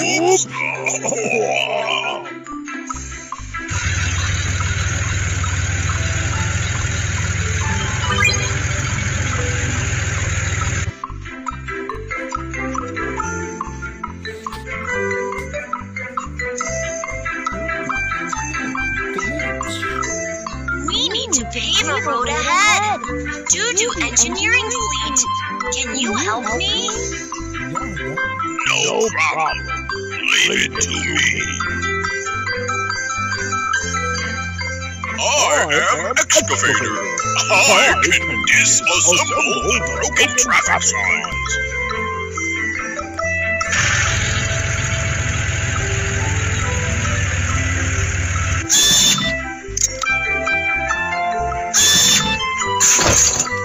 We need to pave a road ahead. Due to engineering fleet, can you help me? No problem. Leave it to me. I am Excavator. I can disassemble the broken traffic signs. I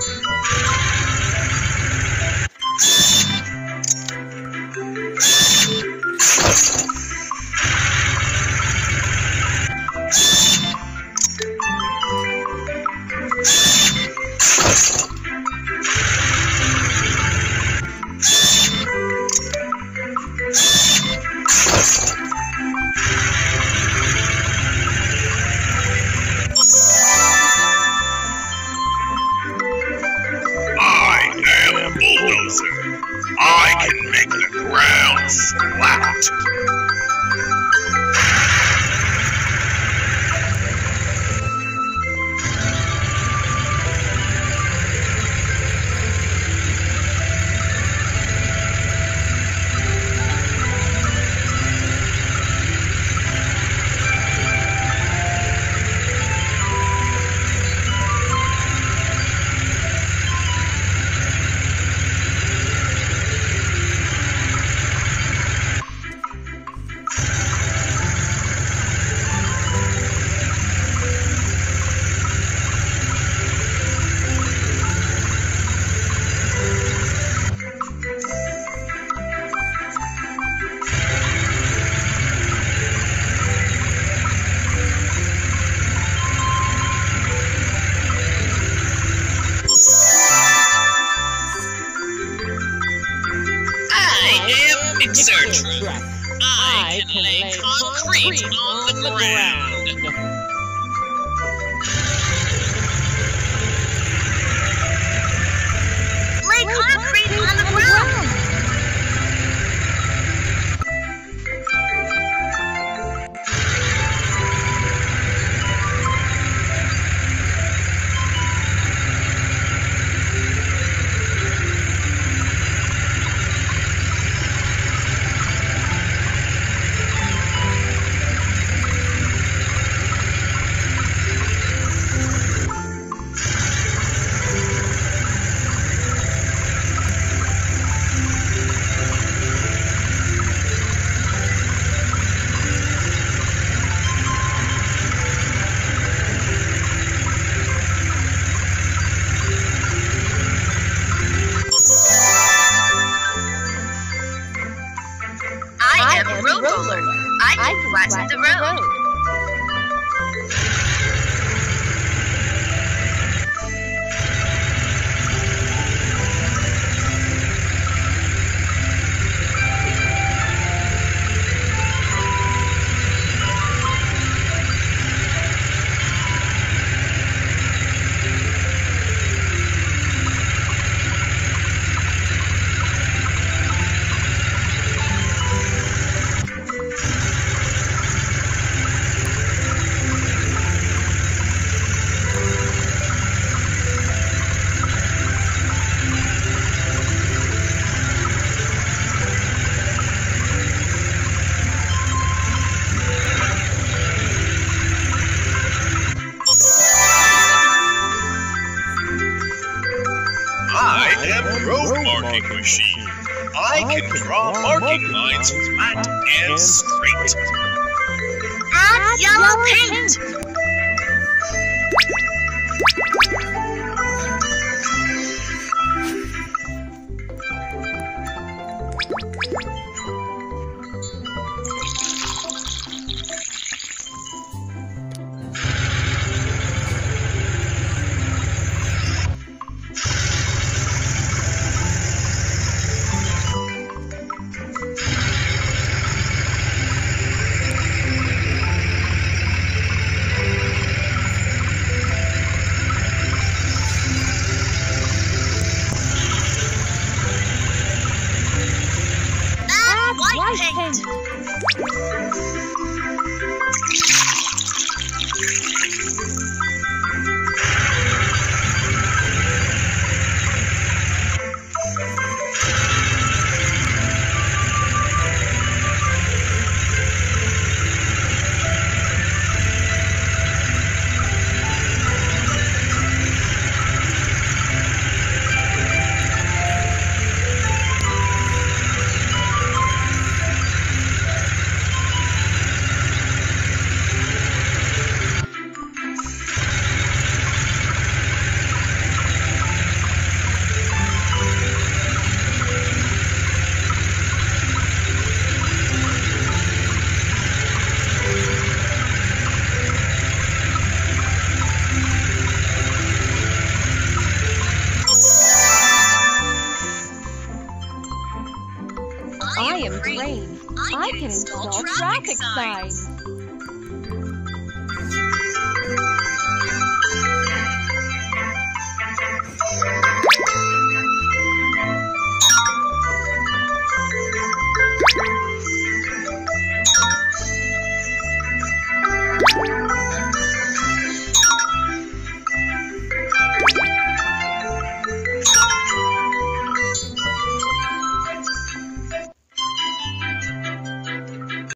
I. I can lay concrete on the ground. Flatten the road. Can draw marking lines flat and straight. Add yellow paint. Perfect! I can install traffic signs.